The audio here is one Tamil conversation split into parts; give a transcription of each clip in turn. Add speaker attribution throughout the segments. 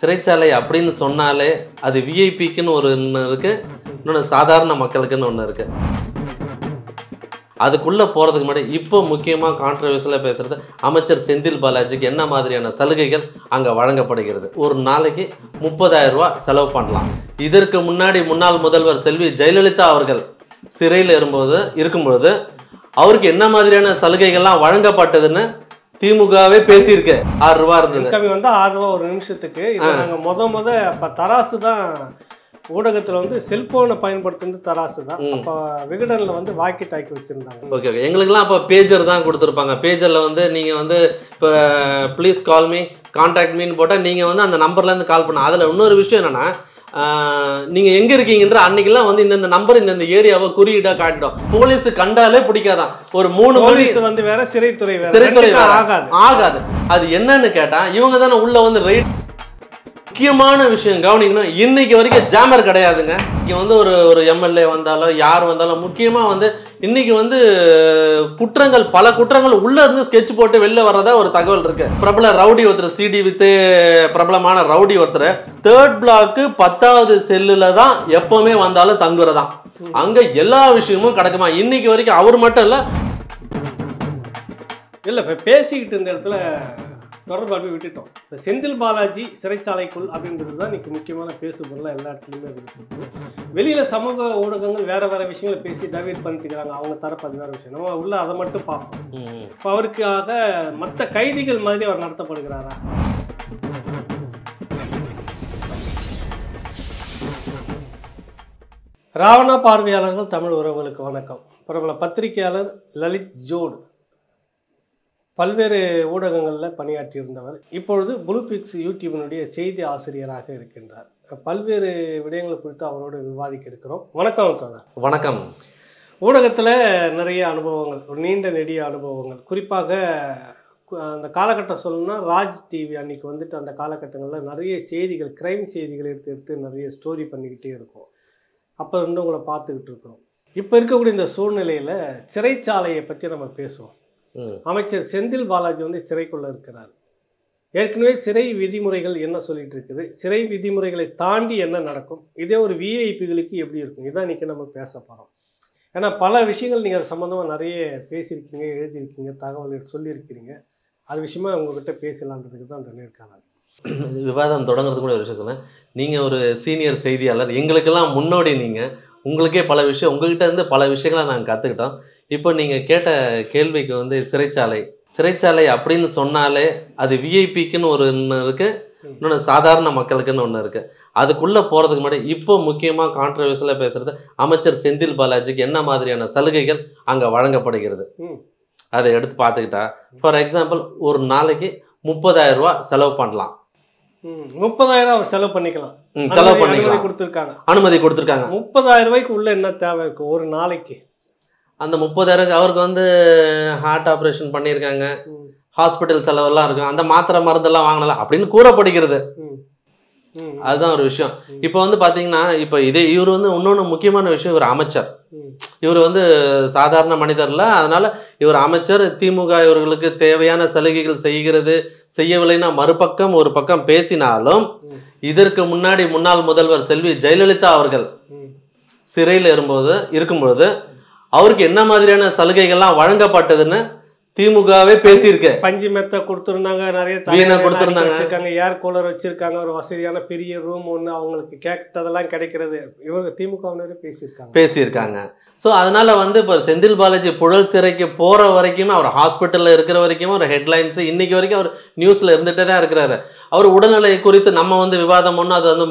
Speaker 1: சிறைச்சாலை அப்படின்னு சொன்னாலே அது விஐபிக்குன்னு ஒரு ஒன்று இருக்குது இன்னொன்று சாதாரண மக்களுக்குன்னு ஒன்று இருக்குது அதுக்குள்ளே போகிறதுக்கு முன்னாடி இப்போ முக்கியமாக கான்ட்ரவர்சியில் பேசுகிறது அமைச்சர் செந்தில் பாலாஜிக்கு என்ன மாதிரியான சலுகைகள் அங்கே வழங்கப்படுகிறது? ஒரு நாளைக்கு முப்பதாயிரம் ரூபா செலவு பண்ணலாம். இதற்கு முன்னாடி முன்னாள் முதல்வர் செல்வி ஜெயலலிதா அவர்கள் சிறையில் இருக்கும்போது இருக்கும்பொழுது அவருக்கு என்ன மாதிரியான சலுகைகள்லாம் வழங்கப்பட்டதுன்னு திமுகவே பேசியிருக்கு. ஆறு ரூபா இருந்தது
Speaker 2: இன்கமிங் வந்து ஆறு ரூபா ஒரு நிமிஷத்துக்கு இப்போ நாங்கள் முத முத அப்போ தராசு தான் ஊடகத்தில் வந்து செல்போனை பயன்படுத்துறது தராசு தான். அப்போ விகடனில் வந்து வாக்கி டாக்கி வச்சுருந்தாங்க.
Speaker 1: Okay okay. எங்களுக்கெல்லாம் அப்போ பேஜர் தான் கொடுத்துருப்பாங்க. பேஜரில் வந்து நீங்கள் வந்து இப்போ ப்ளீஸ் கால் மீ கான்டாக்ட் மீன்னு போட்டால் நீங்கள் வந்து அந்த நம்பர்லேருந்து கால் பண்ண அதில் இன்னொரு விஷயம் என்னென்னா நீங்கள் எங்கே இருக்கீங்கன்ற அன்னைக்கெல்லாம் வந்து இந்தந்த நம்பர் இந்தந்த ஏரியாவை குறியீடாக காட்டிடும். போலீஸ் கண்டாலே பிடிக்காதான் ஒரு மூணு
Speaker 2: போலீஸ் வந்து வேற சிறைத்துறை
Speaker 1: சிறைத்துறை.
Speaker 2: ஆகாது.
Speaker 1: ஆகாது. அது என்னன்னு கேட்டா இவங்க தானே உள்ள வந்து ரைட் முக்கியமான விஷயம் கவனிக்கணும். இன்னைக்கு வரைக்கும் ஜாமர் கிடையாதுங்க. இங்க வந்து ஒரு ஒரு எம்எல்ஏ வந்தாலும் யார் வந்தாலும் முக்கியமா வந்து இன்னைக்கு வந்து குற்றங்கள் பல குற்றங்கள் உள்ள இருந்து ஸ்கெட்ச் போட்டு வெளில வர்றதா ஒரு தகவல் இருக்கு. பிரபல ரவுடி ஒருத்தர் சிடி வித்து பிரபலமான ரவுடி ஒருத்தர் தேர்ட் பிளாக்கு பத்தாவது செல்லுல தான் எப்பவுமே வந்தாலும் தங்குறதாம் அங்க எல்லா விஷயமும் கிடக்குமா? இன்னைக்கு வரைக்கும் அவர் மட்டும் இல்ல
Speaker 2: இல்லை இப்போ பேசிக்கிட்டு இருந்த இடத்துல தொடர்பாக விட்டுட்டோம். இப்போ செந்தில் பாலாஜி சிறைச்சாலைக்குள் அப்படின்றது தான் இன்னைக்கு முக்கியமான பேசு பொருளாக எல்லா இடத்துலையுமே இருக்குது வெளியில் சமூக ஊடகங்கள் வேற வேற விஷயங்களை பேசி டைவர்ட் பண்ணிட்டுக்கிறாங்க அவங்க தரப்பு அது வேற விஷயம். நம்ம உள்ள அதை மட்டும் பார்ப்போம். இப்போ அவருக்காக மற்ற கைதிகள் மாதிரி அவர் நடத்தப்படுகிறாரா? ராவணா பார்வையாளர்கள் தமிழ் உறவுகளுக்கு வணக்கம். பிரபல பத்திரிகையாளர் லலித் ஜோடு. பல்வேறு ஊடகங்களில் பணியாற்றியிருந்தவர். இப்பொழுது ப்ளூபிக்ஸ் யூடியூபினுடைய செய்தி ஆசிரியராக இருக்கின்றார். பல்வேறு விடயங்களை குறித்து அவரோடு விவாதிக்க இருக்கிறோம் வணக்கம் தோழர்.
Speaker 1: வணக்கம்.
Speaker 2: ஊடகத்தில் நிறைய அனுபவங்கள் ஒரு நீண்ட நெடிய அனுபவங்கள். குறிப்பாக அந்த காலகட்டம் சொல்லணும்னா ராஜ் டிவி அன்னைக்கு வந்துட்டு அந்த காலகட்டங்களில் நிறைய செய்திகள் கிரைம் செய்திகள் எடுத்து எடுத்து நிறைய ஸ்டோரி பண்ணிக்கிட்டே இருக்கும். அப்போ இருந்து உங்களை பார்த்துக்கிட்டு இருக்கிறோம். இப்போ இருக்கக்கூடிய இந்த சூழ்நிலையில் சிறைச்சாலையை பற்றி நம்ம பேசுவோம். அமைச்சர் செந்தில் பாலாஜி வந்து சிறைக்குள்ளே இருக்கிறார். ஏற்கனவே சிறை விதிமுறைகள் என்ன சொல்லிட்டு இருக்குது? சிறை விதிமுறைகளை தாண்டி என்ன நடக்கும்? இதே ஒரு விஐபிகளுக்கு எப்படி இருக்கும்? இதான் இன்னைக்கு நம்ம பேச போகிறோம் ஏன்னா பல விஷயங்கள் நீங்கள் அது சம்மந்தமாக நிறைய பேசியிருக்கீங்க எழுதியிருக்கீங்க தகவல் சொல்லியிருக்கிறீங்க. அது விஷயமா உங்ககிட்ட பேசலான்றதுக்கு தான் அந்த நேர்காணல்.
Speaker 1: விவாதம் தொடங்குறதுக்கு கூட ஒரு விஷயம் சொன்னேன். நீங்கள் ஒரு சீனியர் செய்தியாளர் எங்களுக்கெல்லாம் முன்னோடி நீங்கள் உங்களுக்கே பல விஷயம் உங்ககிட்ட இருந்து பல விஷயங்களை நாங்கள் கற்றுக்கிட்டோம் இப்போ நீங்கள் கேட்ட கேள்விக்கு வந்து சிறைச்சாலை. சிறைச்சாலை அப்படின்னு சொன்னாலே அது விஐபிக்குன்னு ஒரு ஒன்று இருக்குது இன்னொன்று சாதாரண மக்களுக்குன்னு ஒன்று இருக்குது அதுக்குள்ளே போகிறதுக்கு முன்னாடி இப்போ முக்கியமாக கான்ட்ரவர்சியில் பேசுகிறது அமைச்சர் செந்தில் பாலாஜிக்கு என்ன மாதிரியான சலுகைகள் அங்கே வழங்கப்படுகிறது. அதை எடுத்து பார்த்துக்கிட்டா ஃபார் எக்ஸாம்பிள் ஒரு நாளைக்கு முப்பதாயிரம் ரூபா செலவு பண்ணலாம்.
Speaker 2: முப்பதாயிரம் அவர் செலவு பண்ணிக்கலாம்.
Speaker 1: செலவு பண்ணிக்கலாம்.
Speaker 2: கொடுத்துருக்காங்க.
Speaker 1: அனுமதி கொடுத்துருக்காங்க.
Speaker 2: முப்பதாயிரம் ரூபாய்க்கு உள்ள என்ன தேவை இருக்கு? ஒரு நாளைக்கு.
Speaker 1: அந்த முப்பதாயிரம் அவருக்கு வந்து ஹார்ட் ஆப்ரேஷன் பண்ணியிருக்காங்க. ஹாஸ்பிட்டல் செலவெல்லாம் இருக்கும். அந்த மாத்திரை மருந்தெல்லாம் வாங்கலாம் அப்படின்னு கூறப்படுகிறது. அதுதான் ஒரு விஷயம். இப்போ வந்து பார்த்தீங்கன்னா இப்போ இதே இவர் வந்து இன்னொன்று முக்கியமான விஷயம் இவர் அமைச்சர். இவர் வந்து சாதாரண மனிதர் இல்ல. அதனால இவர் அமைச்சர் திமுக இவர்களுக்கு தேவையான சலுகைகள் செய்கிறது செய்யவில்லைன்னா மறுபக்கம் ஒரு பக்கம் பேசினாலும் இதற்கு முன்னாடி முன்னாள் முதல்வர் செல்வி ஜெயலலிதா அவர்கள். சிறையில் இருக்கும்போது இருக்கும்பொழுது அவருக்கு என்ன மாதிரியான சலுகைகள்லாம் வழங்கப்பட்டதுன்னு திமுகவே பேசியிருக்கு.
Speaker 2: பஞ்சு மெத்த கொடுத்துருந்தாங்க நிறைய
Speaker 1: கொடுத்திருந்தாங்க.
Speaker 2: வச்சிருக்காங்க ஏர் கூலர் வச்சிருக்காங்க ஒரு வசதியான பெரிய ரூம் ஒன்று அவங்களுக்கு கேட்டதெல்லாம் கிடைக்கிறது. இவங்க திமுகவினரே பேசியிருக்காங்க.
Speaker 1: பேசியிருக்காங்க. ஸோ அதனால வந்து இப்போ செந்தில் பாலாஜி புழல் சிறைக்கு போகிற வரைக்குமே அவர் ஹாஸ்பிட்டலில் இருக்கிற வரைக்கும் ஒரு ஹெட்லைன்ஸ் இன்னைக்கு வரைக்கும் அவர் நியூஸில் இருந்துகிட்டே தான் இருக்கிறாரு. அவர் உடல்நிலை குறித்து நம்ம வந்து விவாதம் ஒன்றும் அது வந்து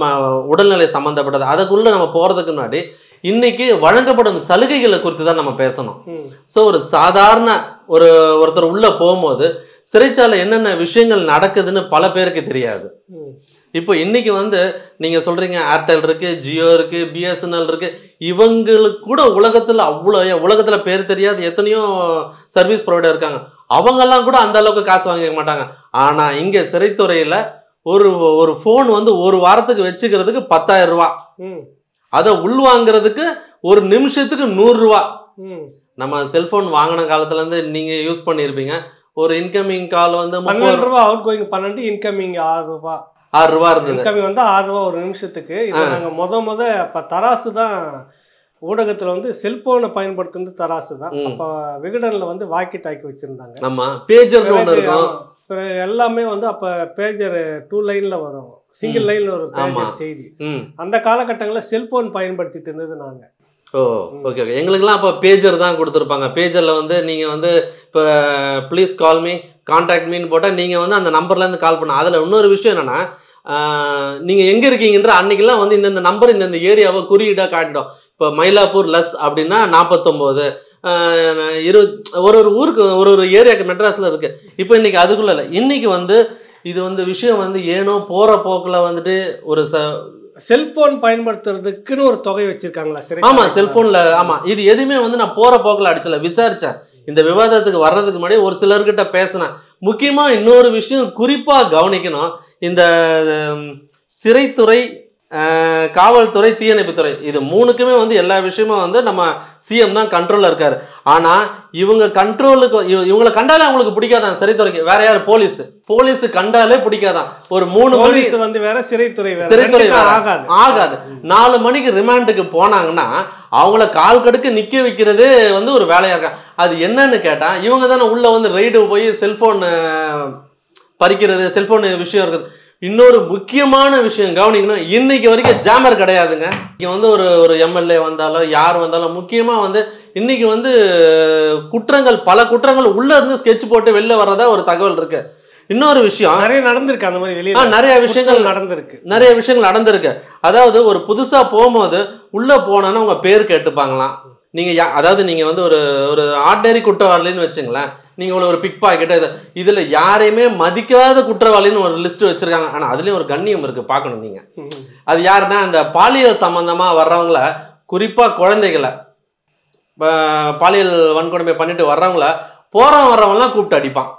Speaker 1: உடல்நிலை சம்மந்தப்பட்டது அதுக்குள்ளே நம்ம போகிறதுக்கு முன்னாடி இன்னைக்கு வழங்கப்படும் சலுகைகளை குறித்து தான் நம்ம பேசணும். ஸோ ஒரு சாதாரண ஒரு ஒருத்தர் உள்ளே போகும்போது சிறைச்சாலை என்னென்ன விஷயங்கள் நடக்குதுன்னு பல பேருக்கு தெரியாது. இப்போ இன்னைக்கு வந்து நீங்கள் சொல்கிறீங்க ஏர்டெல் இருக்குது ஜியோ இருக்குது பிஎஸ்என்எல் இருக்குது இவங்களுக்கு கூட உலகத்தில் அவ்வளோ உலகத்தில் பேர் தெரியாத. எத்தனையோ சர்வீஸ் ப்ரொவைடர் இருக்காங்க. அவங்கெல்லாம் கூட அந்த அளவுக்கு காசு வாங்கிக்க மாட்டாங்க. ஆனால் இங்கே சிறைத்துறையில் ஒரு ஒரு ஃபோன் வந்து ஒரு வாரத்துக்கு வச்சுக்கிறதுக்கு பத்தாயிரம் ரூபா. அதை உள்வாங்கிறதுக்கு ஒரு நிமிஷத்துக்கு நூறுரூவா. நம்ம செல்ஃபோன் வாங்கின காலத்துலேருந்து நீங்கள் யூஸ் பண்ணியிருப்பீங்க ஒரு இன்கமிங் கால் வந்து
Speaker 2: பன்னெண்டு ரூபா. அவுட் கோயிங் பன்னெண்டு இன்கமிங் ஆறு ரூபா.
Speaker 1: ஆறு ரூபா இருந்தது.
Speaker 2: இன்கமிங் வந்து ஆறு ரூபா ஒரு நிமிஷத்துக்கு. இது. நாங்கள் முத முத அப்போ தராசு தான் ஊடகத்தில் வந்து செல்போனை பயன்படுத்துறது தராசு தான். அப்போ விகடனில் வந்து வாக்கி டாக்கி வச்சுருந்தாங்க.
Speaker 1: இருக்கும்.
Speaker 2: பிறகு எல்லாமே வந்து அப்போ பேஜர் டூ லைனில் வரும். சிங்கிள். லைனில். பேஜர் செய்தி. அந்த காலகட்டங்களில் செல்போன் பயன்படுத்திட்டு இருந்தது நாங்கள்
Speaker 1: ஓ ஓகே ஓகே எங்களுக்கெல்லாம் அப்போ பேஜர் தான் கொடுத்துருப்பாங்க. பேஜரில் வந்து நீங்கள் வந்து இப்போ ப்ளீஸ் கால் மீ கான்டாக்ட் மீன்னு போட்டால் நீங்கள் வந்து அந்த நம்பர்லேருந்து கால் பண்ண. அதில் இன்னொரு விஷயம் என்னென்னா நீங்கள் எங்கே இருக்கீங்கன்ற அன்னைக்கெல்லாம் வந்து இந்தந்த நம்பர் இந்தந்த ஏரியாவை குறியீடாக காட்டிடும் இப்போ மயிலாப்பூர் லஸ் அப்படின்னா நாற்பத்தொம்போது இரு ஒரு ஒரு ஊருக்கு ஒரு ஒரு ஏரியாவுக்கு மெட்ராஸில் இருக்குது இப்போ இன்னைக்கு அதுக்குள்ள இல்லை. இன்னைக்கு வந்து இது வந்து விஷயம் வந்து ஏனோ போகிற போக்கில் வந்துட்டு ஒரு ச
Speaker 2: செல்போன் பயன்படுத்துறதுக்குன்னு ஒரு தொகை வச்சிருக்காங்களா சரி
Speaker 1: ஆமா செல்போன்ல ஆமா. இது எதுவுமே வந்து நான் போற போக்குல அடிச்சல விசாரிச்சேன். இந்த விவாதத்துக்கு வர்றதுக்கு முன்னாடி ஒரு சிலர்கிட்ட பேசினேன். முக்கியமா இன்னொரு விஷயம் குறிப்பா கவனிக்கணும். இந்த சிறைத்துறை காவல்துறை தீயணைப்புத்துறை. இது மூணுக்குமே வந்து எல்லா விஷயமும் வந்து நம்ம சிஎம் தான் கண்ட்ரோல்ல இருக்காரு. ஆனா இவங்க கண்ட்ரோலுக்கு இவங்களை கண்டாலே அவங்களுக்கு பிடிக்காதான் சிறைத்துறைக்கு. வேற யார்? போலீஸ். போலீஸ் கண்டாலே பிடிக்காதான். ஒரு மூணு மணி
Speaker 2: வந்து வேற சிறைத்துறை
Speaker 1: சிறைத்துறை.
Speaker 2: ஆகாது.
Speaker 1: ஆகாது. நாலு மணிக்கு ரிமாண்டுக்கு போனாங்கன்னா அவங்கள கால் கடுக்க நிக்க வைக்கிறதே வந்து ஒரு வேலையா இருக்கா? அது என்னன்னு கேட்டா இவங்க தானே உள்ள வந்து ரைடு போய் செல்போன் பறிக்கிறது செல்போன் விஷயம் இருக்குது. இன்னொரு முக்கியமான விஷயம் கவனிக்கணும். இன்னைக்கு வரைக்கும் ஜாமர் கிடையாதுங்க. இங்க வந்து ஒரு ஒரு எம்எல்ஏ வந்தாலும் யார் வந்தாலும் முக்கியமா வந்து இன்னைக்கு வந்து குற்றங்கள் பல குற்றங்கள் உள்ள இருந்து ஸ்கெட்ச் போட்டு வெளில வர்றதா ஒரு தகவல் இருக்கு. இன்னொரு விஷயம்
Speaker 2: நிறைய நடந்திருக்கு அந்த மாதிரி
Speaker 1: ஆ,
Speaker 2: வெளியில
Speaker 1: நிறைய விஷயங்கள்
Speaker 2: நடந்திருக்கு.
Speaker 1: நிறைய விஷயங்கள் நடந்திருக்கு. அதாவது ஒரு புதுசா போகும்போது உள்ள போனோன்னா உங்க பேர் கேட்டுப்பாங்களாம் நீங்க யா- அதாவது நீங்க வந்து ஒரு ஒரு ஆர்டினரி குற்றவாளின்னு வச்சுங்களேன் நீங்க உள்ள ஒரு பிக் பாக்கெட் இது இதுல யாரையுமே மதிக்காத குற்றவாளின்னு ஒரு லிஸ்ட் வச்சிருக்காங்க. ஆனா அதுலயும் ஒரு கண்ணியம் இருக்கு பார்க்கணும் நீங்க.
Speaker 2: ம்.
Speaker 1: அது யாருன்னா இந்த பாலியல் சம்பந்தமா வர்றவங்கள குறிப்பா குழந்தைகளை பாலியல் வன்கொடுமை பண்ணிட்டு வர்றவங்கள போறவன் வர்றவன்லாம் கூப்பிட்டு அடிப்பான்.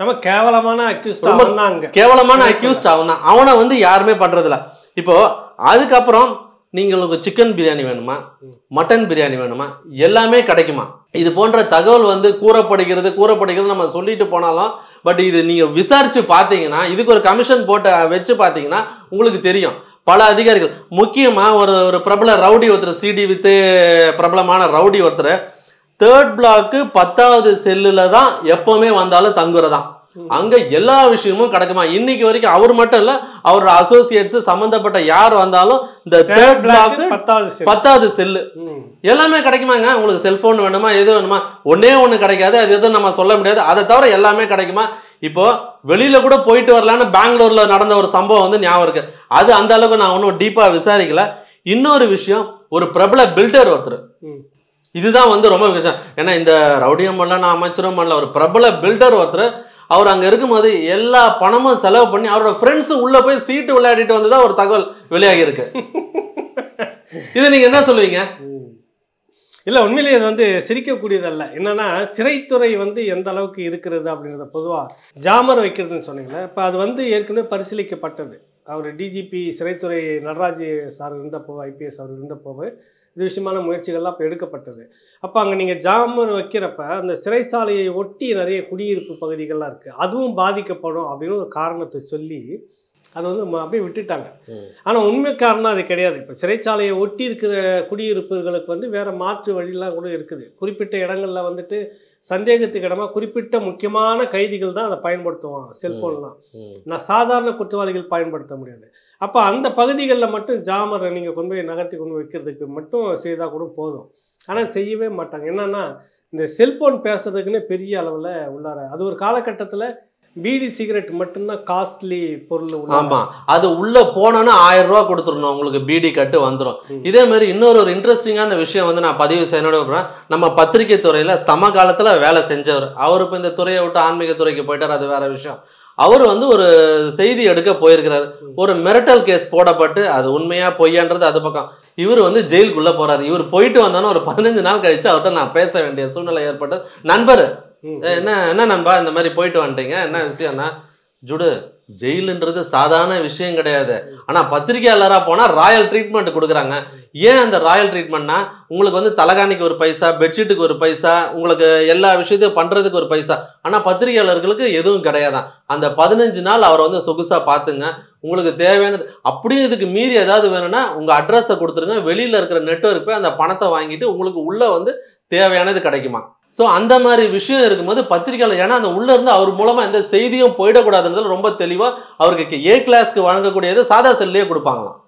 Speaker 2: ரொம்ப கேவலமான அக்யூஸ்ட் அவன் தான்
Speaker 1: கேவலமான அக்யூஸ்ட் அவன் தான் அவனை வந்து யாருமே பண்றதில்ல. இப்போ அதுக்கப்புறம் நீங்களுக்கு சிக்கன் பிரியாணி வேணுமா? மட்டன் பிரியாணி வேணுமா? எல்லாமே கிடைக்குமா? இது போன்ற தகவல் வந்து கூறப்படுகிறது கூறப்படுகிறது நம்ம சொல்லிட்டு போனாலும் பட் இது நீங்க விசாரிச்சு பார்த்தீங்கன்னா இதுக்கு ஒரு கமிஷன் போட்டு வச்சு பார்த்தீங்கன்னா உங்களுக்கு தெரியும். பல அதிகாரிகள் முக்கியமா ஒரு ஒரு பிரபல ரவுடி ஒருத்தர் சிடி வித்து பிரபலமான ரவுடி ஒருத்தர் தேர்ட் பிளாக்கு பத்தாவது செல்லுல தான் எப்பவுமே வந்தாலும் தங்குறதாம் அங்க எல்லா விஷயமும் கிடைக்குமா? இன்னைக்கு வரைக்கும் அவர் மட்டும் இல்ல அவரோட அசோசியேட்ஸ் சம்பந்தப்பட்ட யார் வந்தாலும் இந்த தேர்ட்
Speaker 2: பிளாக் பத்தாவது செல்
Speaker 1: பத்தாவது செல்லு. எல்லாமே கிடைக்குமாங்க? உங்களுக்கு செல்போன் வேணுமா? எது வேணுமா? ஒண்ணே ஒண்ணு கிடைக்காது. அது எதுவும் நம்ம சொல்ல முடியாது. அதை தவிர எல்லாமே கிடைக்குமா? இப்போ வெளியில கூட போயிட்டு வரலான்னு பெங்களூர்ல நடந்த ஒரு சம்பவம் வந்து ஞாபகம் இருக்கு. அது அந்த அளவுக்கு நான் ஒன்றும் டீப்பா விசாரிக்கல. இன்னொரு விஷயம் ஒரு பிரபல பில்டர் ஒருத்தர். இதுதான் வந்து ரொம்ப விஷயம் ஏன்னா இந்த ரவுடியம் பண்ணல நான் அமைச்சரும் பண்ணல. ஒரு பிரபல பில்டர் ஒருத்தர் அவர் அங்க இருக்கும்போது எல்லா பணமும் செலவு பண்ணி அவரோட ஃப்ரெண்ட்ஸ் உள்ள போய் சீட்டு விளையாடிட்டு வந்ததா ஒரு தகவல் வெளியாகி இருக்கு. இதை நீங்க என்ன சொல்லுவீங்க.
Speaker 2: இல்ல உண்மையிலேயே இது வந்து சிரிக்கக்கூடியதல்ல. என்னன்னா சிறைத்துறை வந்து எந்த அளவுக்கு இருக்கிறது அப்படின்றத பொதுவா ஜாமர் வைக்கிறதுன்னு சொன்னீங்களே இப்போ அது வந்து ஏற்கனவே பரிசீலிக்கப்பட்டது. அவர் டிஜிபி சிறைத்துறை நடராஜ் சார் இருந்தப்போ ஐபிஎஸ் அவர் இருந்தப்போ இது விஷயமான முயற்சிகள்லாம் இப்போ எடுக்கப்பட்டது. அப்போ அங்கே நீங்கள் ஜாமர் வைக்கிறப்ப அந்த சிறைச்சாலையை ஒட்டி நிறைய குடியிருப்பு பகுதிகள்லாம் இருக்குது அதுவும் பாதிக்கப்படும் அப்படின்னு ஒரு காரணத்தை சொல்லி அதை வந்து அப்படியே விட்டுட்டாங்க. ஆனால் உண்மை காரணம் அது கிடையாது. இப்போ சிறைச்சாலையை ஒட்டி இருக்கிற குடியிருப்புகளுக்கு வந்து வேறு மாற்று வழியெல்லாம் கூட இருக்குது. குறிப்பிட்ட இடங்களில் வந்துட்டு சந்தேகத்துக்கு இடமா குறிப்பிட்ட முக்கியமான கைதிகள் தான் அதை பயன்படுத்துவான் செல்ஃபோன்லாம் நான் சாதாரண குற்றவாளிகள் பயன்படுத்த முடியாது. அப்போ அந்த பகுதிகளில் மட்டும் ஜாமரை நீங்கள் கொண்டு போய் நகர்த்தி கொண்டு வைக்கிறதுக்கு மட்டும் செய்தால் கூட போதும். ஆனால் செய்யவே மாட்டாங்க. என்னன்னா இந்த செல்போன் பேசுறதுக்குன்னு பெரிய அளவில் உள்ளார அது ஒரு காலகட்டத்தில் பீடி சிகரெட் மட்டும்தான் காஸ்ட்லி பொருள் உள்ளார.
Speaker 1: ஆமா. அது உள்ள போனோன்னா ஆயிரம் ரூபா கொடுத்துடணும். உங்களுக்கு பீடி கட்டு வந்துடும். இதே மாதிரி இன்னொரு ஒரு இன்ட்ரெஸ்டிங்கான விஷயம் வந்து நான் பதிவு செய்யணும் நம்ம பத்திரிகை துறையில சமகாலத்துல வேலை செஞ்சவர். அவர் இப்போ இந்த துறையை விட்டு ஆன்மீக துறைக்கு போயிட்டார் அது வேற விஷயம். அவர் வந்து ஒரு செய்தி எடுக்க போயிருக்கிறாரு. ஒரு மிரட்டல் கேஸ் போடப்பட்டு அது உண்மையா பொய்யான்றது அது பக்கம். இவர் வந்து ஜெயிலுக்குள்ள போறாரு. இவர் போயிட்டு வந்தாலும் ஒரு பதினஞ்சு நாள் கழிச்சு அவர்கிட்ட நான் பேச வேண்டிய சூழ்நிலை ஏற்பட்டது. நண்பர் என்ன என்ன நண்பா இந்த மாதிரி போயிட்டு வந்துட்டீங்க? என்ன விஷயம்னா ஜுடு ஜெயிலுன்றது சாதாரண விஷயம் கிடையாது. ஆனால் பத்திரிகையாளராக போனால் ராயல் ட்ரீட்மெண்ட் கொடுக்குறாங்க. ஏன் அந்த ராயல் ட்ரீட்மெண்ட்னா உங்களுக்கு வந்து தலகாணிக்கு ஒரு பைசா பெட்ஷீட்டுக்கு ஒரு பைசா உங்களுக்கு எல்லா விஷயத்தையும் பண்ணுறதுக்கு ஒரு பைசா. ஆனால் பத்திரிகையாளர்களுக்கு எதுவும் கிடையாதான். அந்த பதினஞ்சு நாள் அவரை வந்து சொகுசாக பார்த்துங்க. உங்களுக்கு தேவையானது அப்படியும் இதுக்கு மீறி ஏதாவது வேணும்னா உங்கள் அட்ரஸை கொடுத்துருங்க. வெளியில் இருக்கிற நெட்ஒர்க் போய் அந்த பணத்தை வாங்கிட்டு உங்களுக்கு உள்ளே வந்து தேவையானது கிடைக்குமா? ஸோ அந்த மாதிரி விஷயம் இருக்கும்போது பத்திரிக்கையாளர் ஏன்னா அந்த உள்ள இருந்து அவர் மூலமா எந்த செய்தியும் போயிடக்கூடாதுன்றதுல ரொம்ப தெளிவா அவருக்கு ஏ கிளாஸ்க்கு வழங்கக்கூடியது சாதா செல்லையே கொடுப்பாங்களாம்.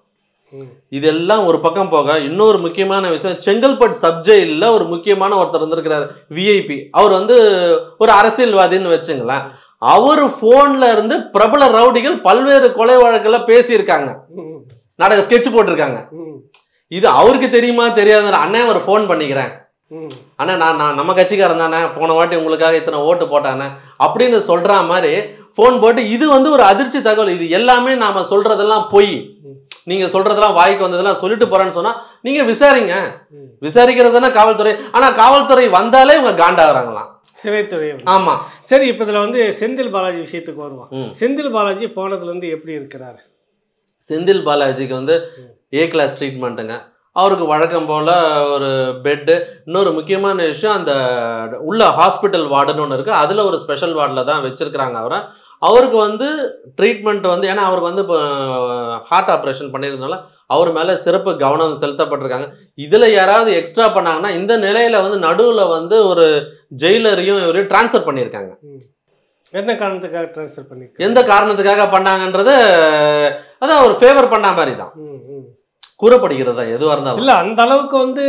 Speaker 1: இதெல்லாம் ஒரு பக்கம் போக இன்னொரு முக்கியமான விஷயம் செங்கல்பட்டு சப்ஜெயிலில் ஒரு முக்கியமான ஒருத்தர் இருந்திருக்கிறார் விஐபி அவர் வந்து ஒரு அரசியல்வாதின்னு வச்சுங்களேன் அவர் ஃபோன்ல இருந்து பிரபல ரவுடிகள் பல்வேறு கொலை வழக்குல பேசியிருக்காங்க. நாடக ஸ்கெட்ச் போட்டிருக்காங்க. இது அவருக்கு தெரியுமா தெரியாத அண்ணே ஒரு ஃபோன் பண்ணிக்கிறேன் அண்ணா நான் நான் நம்ம கட்சிக்காரன் தானே போன வாட்டி உங்களுக்காக இத்தனை ஓட்டு போட்டானே அப்படின்னு சொல்ற மாதிரி ஃபோன் போட்டு இது வந்து ஒரு அதிர்ச்சி தகவல் இது எல்லாமே நாம சொல்றதெல்லாம் பொய்
Speaker 2: ம்.
Speaker 1: நீங்க சொல்றதெல்லாம் வாய்க்கு வந்ததெல்லாம் சொல்லிட்டு போறேன்னு சொன்னா நீங்க விசாரிங்க. விசாரிக்கிறதுனா காவல்துறை ஆனா காவல்துறை வந்தாலே இவங்க காண்டாகிறாங்களாம்
Speaker 2: சிறைத்துறை
Speaker 1: ஆமா
Speaker 2: சரி இப்போ இதில் வந்து செந்தில் பாலாஜி விஷயத்துக்கு வருவோம். செந்தில் பாலாஜி போனதுலேருந்து எப்படி இருக்கிறார்
Speaker 1: செந்தில் பாலாஜிக்கு வந்து. ஏ கிளாஸ் ட்ரீட்மெண்ட்டுங்க அவருக்கு வழக்கம் போல் ஒரு பெட்டு இன்னொரு முக்கியமான விஷயம் அந்த உள்ள ஹாஸ்பிட்டல் வார்டுன்னு ஒன்று இருக்குது அதில் ஒரு ஸ்பெஷல் வார்டில் தான் வச்சுருக்கிறாங்க அவரை. அவருக்கு வந்து ட்ரீட்மெண்ட் வந்து ஏன்னா அவருக்கு வந்து இப்போ ஹார்ட் ஆப்ரேஷன் பண்ணியிருந்தனால அவர் மேலே சிறப்பு கவனம் செலுத்தப்பட்டிருக்காங்க. இதில் யாராவது எக்ஸ்ட்ரா பண்ணாங்கன்னா இந்த நிலையில் வந்து நடுவில் வந்து ஒரு ஜெயிலரையும் இவர் ட்ரான்ஸ்ஃபர் பண்ணியிருக்காங்க.
Speaker 2: என்ன காரணத்துக்காக ட்ரான்ஸ்ஃபர் பண்ணிருக்காரு
Speaker 1: எந்த காரணத்துக்காக பண்ணாங்கன்றது அதான் ஒரு ஃபேவர் பண்ண மாதிரி தான். கூறப்படுகிறதா எதுவாக இருந்தாலும்?
Speaker 2: இல்லை அந்த அளவுக்கு வந்து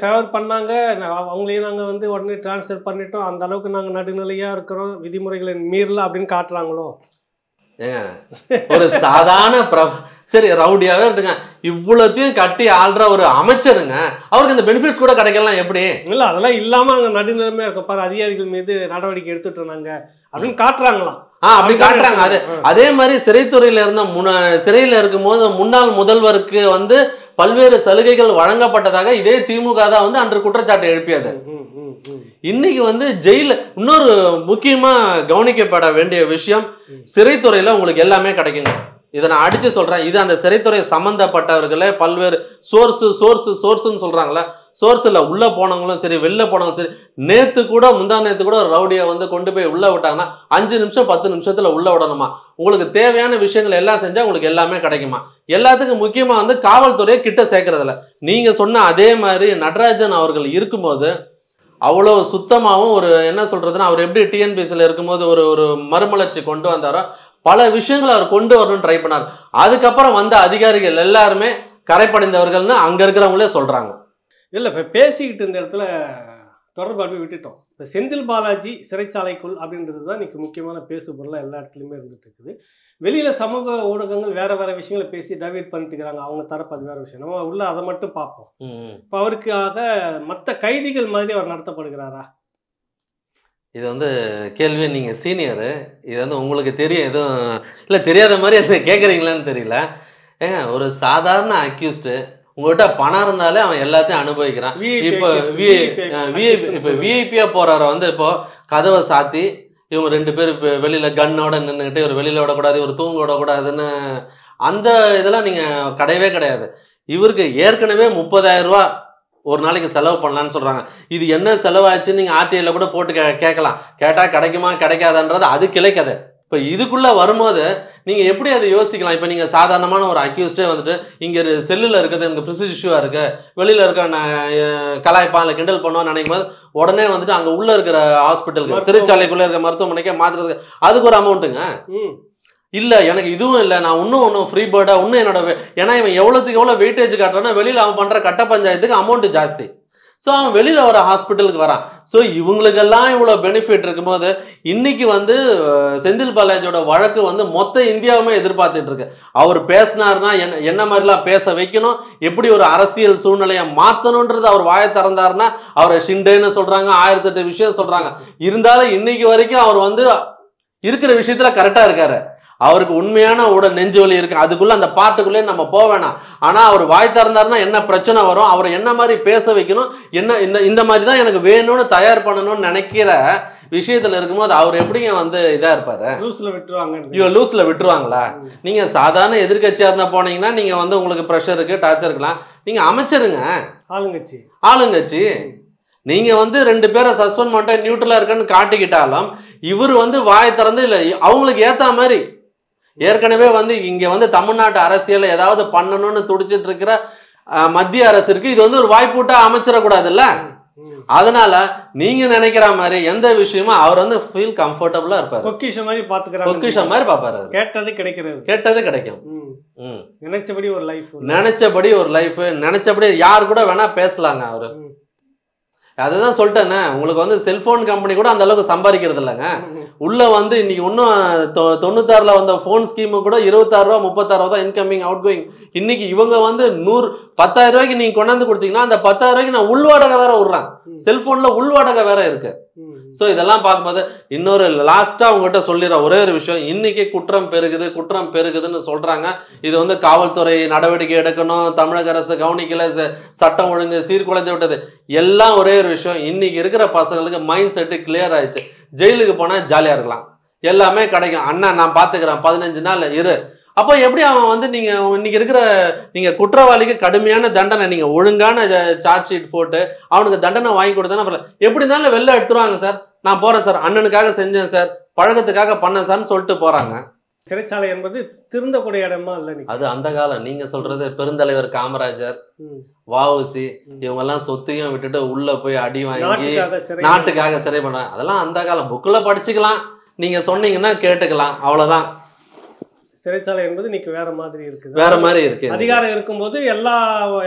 Speaker 2: ஃபேவர் பண்ணாங்க. அவங்களையும் நாங்கள் வந்து உடனே ட்ரான்ஸ்ஃபர் பண்ணிட்டோம். அந்த அளவுக்கு நாங்கள் நடுநிலையாக இருக்கிறோம். விதிமுறைகளை மீறல அப்படின்னு காட்டுறாங்களோ?
Speaker 1: ஒரு சாதாரண சரி ரவுடியாவே இருந்துங்க. இவ்வளோத்தையும் கட்டி ஆள்ற ஒரு அமைச்சருங்க. அவருக்கு இந்த பெனிஃபிட்ஸ் கூட கிடைக்கலாம் எப்படி?
Speaker 2: இல்ல அதெல்லாம் இல்லாம அங்க நடுநிலைமையா இருக்க பாரு அதிகாரிகள் மீது நடவடிக்கை எடுத்துட்டு இருந்தாங்க. அப்படின்னு காட்டுறாங்களாம்.
Speaker 1: ஆ அப்படி காட்டுறாங்க. அது அதே மாதிரி சிறைத்துறையில இருந்த முன சிறையில இருக்கும்போது முன்னாள் முதல்வருக்கு வந்து பல்வேறு சலுகைகள் வழங்கப்பட்டதாக இதே திமுக தான் வந்து அன்று குற்றச்சாட்டு எழுப்பியது. இன்னைக்கு வந்து ஜெயில இன்னொரு முக்கியமா கவனிக்கப்பட வேண்டிய விஷயம் சிறைத்துறையில உங்களுக்கு எல்லாமே கிடைக்குங்க. இதை நான் அடிச்சு சொல்றேன். இது அந்த சிறைத்துறை சம்பந்தப்பட்டவர்களே பல்வேறு சோர்ஸு சோர்ஸு சோர்ஸுன்னு சொல்றாங்களே சோர்ஸில் உள்ள போனவங்களும் சரி வெளில போனவங்களும் சரி நேத்து கூட முந்தா நேத்து கூட ஒரு ரவுடியை வந்து கொண்டு போய் உள்ள விட்டாங்கன்னா அஞ்சு நிமிஷம் பத்து நிமிஷத்துல உள்ள விடணுமா? உங்களுக்கு தேவையான விஷயங்கள் எல்லாம் செஞ்சா உங்களுக்கு எல்லாமே கிடைக்குமா? எல்லாத்துக்கும் முக்கியமா வந்து காவல்துறையை கிட்ட சேர்க்கறதில்ல. நீங்க சொன்ன அதே மாதிரி நடராஜன் அவர்கள் இருக்கும்போது அவ்வளோ சுத்தமாகவும் ஒரு என்ன சொல்கிறதுன்னா அவர் எப்படி டிஎன்பிஎஸ்சியில் இருக்கும்போது ஒரு ஒரு மறுமலர்ச்சி கொண்டு வந்தாரோ பல விஷயங்களை அவர் கொண்டு வரணும்னு ட்ரை பண்ணார். அதுக்கப்புறம் வந்த அதிகாரிகள் எல்லாருமே கரைப்படைந்தவர்கள்னு அங்கே இருக்கிறவங்களே சொல்கிறாங்க
Speaker 2: இல்லை இப்போ பேசிக்கிட்டு இருந்த இடத்துல தொடர்பாக விட்டுட்டோம். இப்போ செந்தில் பாலாஜி சிறைச்சாலைக்குள் அப்படின்றது தான் இன்னைக்கு முக்கியமான பேசு பொருளாக எல்லா இடத்துலையுமே இருந்துகிட்டு இருக்குது. வெளியில சமூக ஊடகங்கள் வேற வேற விஷயங்களை பேசி டைவர்ட் பண்ணிட்டு இருக்கிறாங்க அவங்க தரப்பு அது வேற விஷயம். நம்ம உள்ள அதை மட்டும் பார்ப்போம். இப்போ அவருக்காக மற்ற கைதிகள் மாதிரி அவர் நடத்தப்படுகிறாரா?
Speaker 1: இது வந்து கேள்வி. நீங்கள் சீனியரு இது வந்து உங்களுக்கு தெரியும். எதுவும் இல்லை தெரியாத மாதிரி என்ன கேட்குறீங்களான்னு தெரியல. ஏங்க ஒரு சாதாரண அக்யூஸ்டு உங்ககிட்ட பணம் இருந்தாலே அவன் எல்லாத்தையும் அனுபவிக்கிறான். இப்போ விஐபி இப்போ. விஐபியாக போகிறவரை வந்து இப்போ கதவை சாத்தி இவங்க ரெண்டு பேர் இப்போ வெளியில் கன்னோட நின்றுக்கிட்டு இவர் வெளியில் விடக்கூடாது ஒரு தூங்க விடக்கூடாதுன்னு அந்த இதெல்லாம் நீங்கள் கிடையவே கிடையாது. இவருக்கு ஏற்கனவே முப்பதாயிரம் ரூபா ஒரு நாளைக்கு செலவு பண்ணலான்னு சொல்கிறாங்க இது என்ன செலவாச்சுன்னு நீங்கள் ஆர்டிஐயில் கூட போட்டு கே கேட்கலாம். கேட்டால் கிடைக்குமா கிடைக்காதான்றது அது கிளைக்கதை இப்போ இதுக்குள்ளே வரும்போது நீங்கள் எப்படி அதை யோசிக்கலாம்? இப்போ நீங்கள் சாதாரணமான ஒரு அக்யூஸ்டே வந்துட்டு இங்கே செல்லில் இருக்கிறது எனக்கு ப்ரிசிஸ் இஷ்யூவாக இருக்குது வெளியில் இருக்க கலாய்ப்பான் இல்லை கிண்டல் பண்ணுவான்னு நினைக்கும் போது உடனே வந்துட்டு அங்கே உள்ளே இருக்கிற ஹாஸ்பிட்டலுக்கு. சிறைச்சாலைக்குள்ளே இருக்க மருத்துவமனைக்கே மாற்றுறதுக்கு அதுக்கு ஒரு அமௌண்ட்டுங்க
Speaker 2: ம்.
Speaker 1: இல்லை எனக்கு இதுவும் இல்லை. நான் இன்னும் ஒன்றும் ஃப்ரீ பேர்டாக இன்னும் என்னோட ஏன்னா இவன் எவ்வளோத்துக்கு எவ்வளோ வெயிட்டேஜ் காட்டுறான்னா வெளியில் அவன் பண்ணுற கட்ட பஞ்சாயத்துக்கு அமௌண்ட் ஜாஸ்தி. ஸோ அவன் வெளியில் வர ஹாஸ்பிட்டலுக்கு வரான். ஸோ இவங்களுக்கெல்லாம் இவ்வளோ பெனிஃபிட் இருக்கும்போது இன்னைக்கு வந்து செந்தில் பாலாஜியோட வழக்கு வந்து மொத்த இந்தியாவுமே எதிர்பார்த்துட்டு இருக்கு. அவர் பேசினார்னா என்ன என்ன மாதிரிலாம் பேச வைக்கணும் எப்படி ஒரு அரசியல் சூழ்நிலையை மாற்றணுன்றது அவர் வாயை திறந்தாருன்னா அவரை ஷிண்டேன்னு சொல்கிறாங்க ஆயிரத்தெட்டு விஷயம் சொல்கிறாங்க இருந்தாலும் இன்னைக்கு வரைக்கும் அவர் வந்து இருக்கிற விஷயத்தில் கரெக்டாக இருக்காரு. அவருக்கு உண்மையான உடல் நெஞ்சு வலி இருக்கு. அதுக்குள்ள அந்த பாட்டுக்குள்ளே நம்ம போக வேணாம். ஆனா அவர் வாய் திறந்தாருன்னா என்ன பிரச்சனை வரும்? அவரை என்ன மாதிரி பேச வைக்கணும்? என்ன இந்த இந்த மாதிரி தான் எனக்கு வேணும்னு தயார் பண்ணணும்னு நினைக்கிற விஷயத்துல இருக்கும்போது அவர் எப்படிங்க வந்து இதா இருப்பாரு?
Speaker 2: லூஸ்ல விட்டுருவாங்க
Speaker 1: ஐயோ லூஸ்ல விட்டுருவாங்களா? நீங்க சாதாரண எதிர்க்கட்சியா இருந்தா போனீங்கன்னா நீங்க வந்து உங்களுக்கு ப்ரெஷர் இருக்கு டார்ச்சர் இருக்கலாம். நீங்க அமைச்சருங்க.
Speaker 2: ஆளுங்கட்சி.
Speaker 1: ஆளுங்கட்சி. நீங்க வந்து ரெண்டு பேரை சஸ்பெண்ட் பண்ணிட்டு நியூட்ரலா இருக்கன்னு காட்டிக்கிட்டாலும் இவர் வந்து வாய் திறந்து இல்ல அவங்களுக்கு ஏத்த மாதிரி ஏற்கனவே வந்து இங்க வந்து தமிழ்நாட்டு அரசியல்ல ஏதாவது பண்ணணும்னு துடிச்சிட்டு இருக்கிற மத்திய அரசிற்கு இது வந்து ஒரு வாய்ப்பூட்டா அமைச்சிடக்கூடாதுல்ல. அதனால நீங்க நினைக்கிற மாதிரி எந்த விஷயமும் அவர் வந்து ஃபீல் கம்ஃபர்டபுளா இருப்பாரு.
Speaker 2: பொக்கிஷம் மாதிரி பாத்துக்கிறாங்க
Speaker 1: பொக்கிஷம் மாதிரி பாப்பாரு.
Speaker 2: கேட்டது கிடைக்கிறது.
Speaker 1: கேட்டது கிடைக்கும்.
Speaker 2: நினைச்சபடி ஒரு லைஃப்
Speaker 1: நினைச்சபடி ஒரு லைஃப் நினைச்சபடி யார் கூட வேணா பேசலாங்க அவரு. அதுதான் சொல்லிட்டேனே. உங்களுக்கு வந்து செல்போன் கம்பெனி கூட அந்த அளவுக்கு சம்பாதிக்கிறது இல்லைங்க. உள்ள வந்து இன்னைக்கு இன்னும் தொண்ணூத்தாறுல வந்த ஃபோன் ஸ்கீமு கூட இருபத்தாறு ரூபா முப்பத்தாறு ரூபா தான் இன்கமிங் அவுட் கோயிங் இன்னைக்கு இவங்க வந்து நூறு பத்தாயிரம் ரூபாய்க்கு நீங்க கொண்டாந்து கொடுத்தீங்கன்னா அந்த பத்தாயிரம் ரூபாய்க்கு நான் உள்வாடகை வேற விடுறேன். செல்போன்ல உள்வாடகை வேற இருக்கு. ஸோ இதெல்லாம் பார்க்கும்போது இன்னொரு லாஸ்ட்டாக உங்கள்கிட்ட சொல்லிடுற ஒரே ஒரு விஷயம். இன்னைக்கு குற்றம் பெருகுது குற்றம் பெருகுதுன்னு சொல்கிறாங்க இது வந்து காவல்துறை நடவடிக்கை எடுக்கணும். தமிழக அரசு கவனிக்கல. சட்டம் ஒழுங்கு சீர்குலைந்து விட்டது. எல்லாம் ஒரே ஒரு விஷயம். இன்னைக்கு இருக்கிற பசங்களுக்கு மைண்ட் செட்டு கிளியர் ஆயிடுச்சு. ஜெயிலுக்கு போனால் ஜாலியாக இருக்கலாம். எல்லாமே கிடைக்கும். அண்ணா நான் பார்த்துக்கிறேன் பதினஞ்சு நாள் இரு. அப்போ எப்படி அவன் வந்து நீங்க இன்னைக்கு இருக்கிற நீங்க குற்றவாளிக்கு கடுமையான தண்டனை நீங்க ஒழுங்கான சார்ஜ் ஷீட் போட்டு அவனுக்கு தண்டனை வாங்கி கொடுத்தா அப்புறம் எப்படி இருந்தாலும் வெளில எடுத்துருவாங்க சார். நான் போறேன் சார். அண்ணனுக்காக செஞ்சேன் சார். பழக்கத்துக்காக பண்ணேன் சார்னு சொல்லிட்டு போறாங்க.
Speaker 2: சிறைச்சாலை என்பது திருந்தக்கூடிய இடமா இல்ல நீ
Speaker 1: அது அந்த காலம். நீங்க சொல்றது பெருந்தலைவர் காமராஜர் வஉசி இவங்க எல்லாம் சொத்தையும் விட்டுட்டு உள்ள போய் அடி வாங்கி
Speaker 2: நாட்டுக்காக சிறை
Speaker 1: நாட்டுக்காக சிறை பண்ண. அதெல்லாம் அந்த காலம். புக்குல படிச்சுக்கலாம். நீங்க சொன்னீங்கன்னா கேட்டுக்கலாம். அவ்வளவுதான்.
Speaker 2: சிறைச்சாலை என்பது இன்னைக்கு வேற மாதிரி இருக்குது.
Speaker 1: வேற மாதிரி இருக்கு.
Speaker 2: அதிகாரம் இருக்கும்போது எல்லா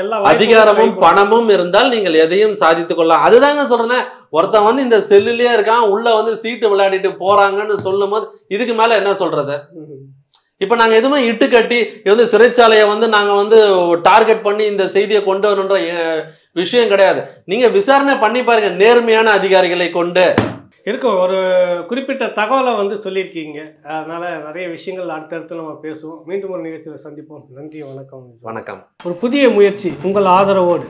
Speaker 2: எல்லா
Speaker 1: அதிகாரமும். பணமும் இருந்தால் நீங்கள் எதையும் சாதித்துக் கொள்ளலாம். அதுதாங்க சொல்றேன் ஒருத்தன் வந்து இந்த செல்லுலயே இருக்கான் உள்ள வந்து சீட்டு விளையாடிட்டு போறாங்கன்னு சொல்லும் போது இதுக்கு மேல என்ன சொல்றது. இப்ப நாங்க எதுவுமே இட்டு கட்டி வந்து சிறைச்சாலையை வந்து நாங்க வந்து டார்கெட் பண்ணி இந்த செய்தியை கொண்டு வரணுன்ற விஷயம் கிடையாது. நீங்க விசாரணை பண்ணி பாருங்க நேர்மையான அதிகாரிகளை கொண்டு.
Speaker 2: இருக்கும் ஒரு குறிப்பிட்ட தகவலை வந்து சொல்லியிருக்கீங்க. அதனால நிறைய விஷயங்கள் அடுத்தடுத்து நம்ம பேசுவோம். மீண்டும் ஒரு நிகழ்ச்சியில் சந்திப்போம். நன்றி வணக்கம்.
Speaker 1: வணக்கம்.
Speaker 2: ஒரு புதிய முயற்சி உங்கள் ஆதரவோடு.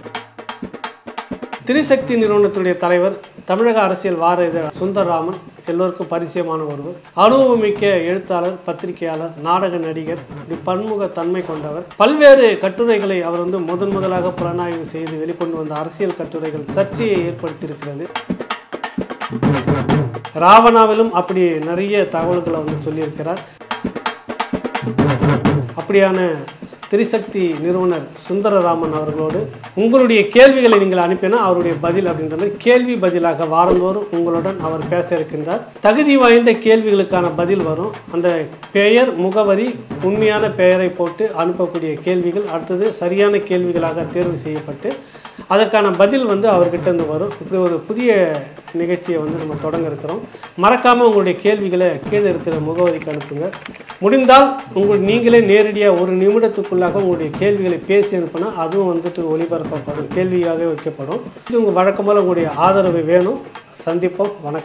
Speaker 2: திரிசக்தி நிறுவனத்துடைய தலைவர் தமிழக அரசியல் வார இதழ் சுந்தரராமன் எல்லோருக்கும் பரிச்சயமான ஒருவர். அனுபவமிக்க எழுத்தாளர் பத்திரிகையாளர் நாடக நடிகர் இப்படி பன்முக தன்மை கொண்டவர். பல்வேறு கட்டுரைகளை அவர் வந்து முதன் முதலாக புலனாய்வு செய்து வெளிக்கொண்டு வந்த அரசியல் கட்டுரைகள் சர்ச்சையை ஏற்படுத்தியிருக்கிறது. ராவணாவிலும் அப்படி நிறைய தகவல்களை வந்து சொல்லியிருக்கிறார். அப்படியான திரிசக்தி நிறுவனர் சுந்தரராமன் அவர்களோடு உங்களுடைய கேள்விகளை நீங்கள் அனுப்பினா அவருடைய பதில் அப்படின்ற மாதிரி கேள்வி பதிலாக வாரந்தோறும் உங்களுடன் அவர் பேச இருக்கின்றார். தகுதி வாய்ந்த கேள்விகளுக்கான பதில் வரும். அந்த பெயர் முகவரி உண்மையான பெயரை போட்டு அனுப்பக்கூடிய கேள்விகள் அடுத்தது சரியான கேள்விகளாக தேர்வு செய்யப்பட்டு அதற்கான பதில் வந்து அவர்கிட்ட இருந்து வரும். இப்படி ஒரு புதிய நிகழ்ச்சியை வந்து நம்ம தொடங்க இருக்கிறோம். மறக்காமல் உங்களுடைய கேள்விகளை கீழே இருக்கிற முகவரிக்கு அனுப்புங்க. முடிந்தால் உங்கள் நீங்களே நேரடியாக ஒரு நிமிடத்துக்குள்ளாக உங்களுடைய கேள்விகளை பேசி அனுப்புனா அதுவும் வந்துட்டு ஒளிபரப்பப்படும் கேள்வியாக வைக்கப்படும். இது உங்கள் வழக்கமாக உங்களுடைய ஆதரவு வேணும். சந்திப்போம். வணக்கம்.